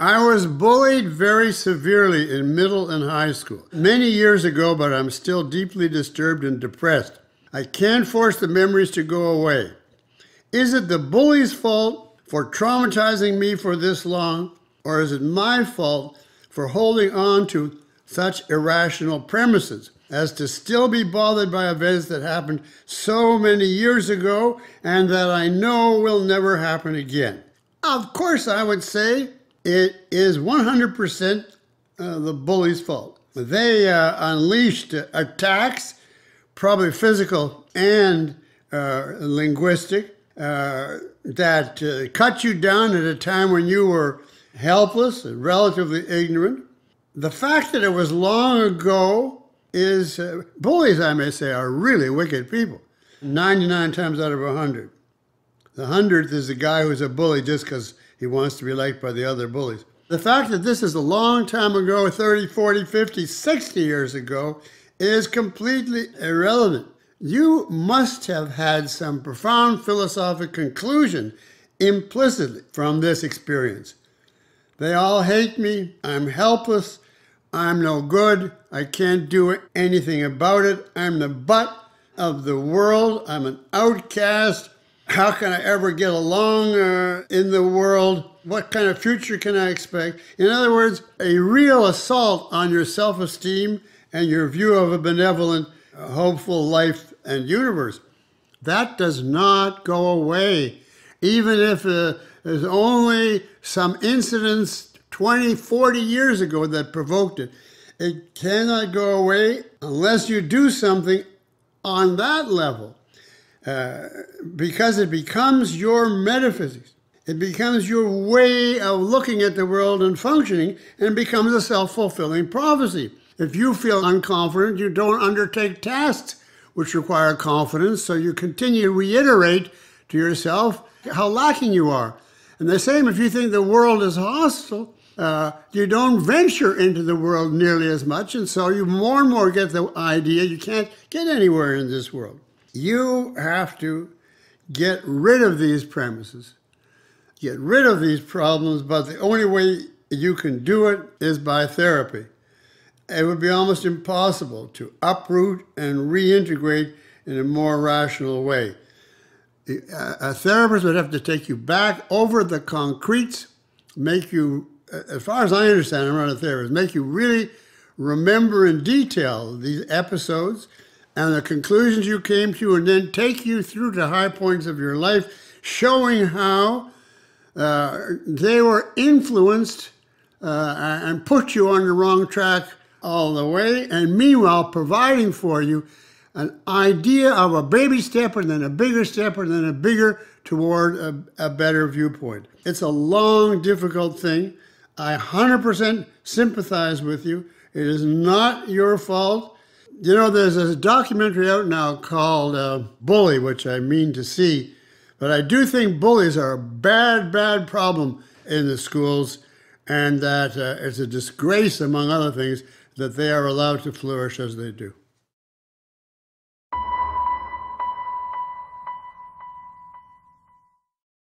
I was bullied very severely in middle and high school. Many years ago, but I'm still deeply disturbed and depressed. I can't force the memories to go away. Is it the bully's fault for traumatizing me for this long, or is it my fault for holding on to such irrational premises as to still be bothered by events that happened so many years ago and that I know will never happen again? Of course, I would say it is 100% uh, the bully's fault. They uh, unleashed attacks, probably physical and uh, linguistic, uh, that uh, cut you down at a time when you were helpless and relatively ignorant. The fact that it was long ago is, uh, bullies, I may say, are really wicked people. 99 times out of 100. The hundredth is the guy who's a bully just because he wants to be liked by the other bullies. The fact that this is a long time ago 30, 40, 50, 60 years ago is completely irrelevant. You must have had some profound philosophic conclusion implicitly from this experience. They all hate me. I'm helpless. I'm no good. I can't do anything about it. I'm the butt of the world. I'm an outcast. How can I ever get along uh, in the world? What kind of future can I expect? In other words, a real assault on your self esteem and your view of a benevolent, uh, hopeful life and universe. That does not go away. Even if uh, there's only some incidents 20, 40 years ago that provoked it, it cannot go away unless you do something on that level. Uh, because it becomes your metaphysics. It becomes your way of looking at the world and functioning and becomes a self fulfilling prophecy. If you feel unconfident, you don't undertake tasks which require confidence, so you continue to reiterate to yourself how lacking you are. And the same if you think the world is hostile, uh, you don't venture into the world nearly as much, and so you more and more get the idea you can't get anywhere in this world. You have to get rid of these premises, get rid of these problems, but the only way you can do it is by therapy. It would be almost impossible to uproot and reintegrate in a more rational way. A therapist would have to take you back over the concretes, make you, as far as I understand, I'm not a therapist, make you really remember in detail these episodes and the conclusions you came to, and then take you through the high points of your life, showing how uh, they were influenced uh, and put you on the wrong track all the way, and meanwhile providing for you an idea of a baby step and then a bigger step and then a bigger toward a, a better viewpoint. It's a long, difficult thing. I 100% sympathize with you. It is not your fault. You know, there's a documentary out now called uh, Bully, which I mean to see. But I do think bullies are a bad, bad problem in the schools, and that uh, it's a disgrace, among other things, that they are allowed to flourish as they do.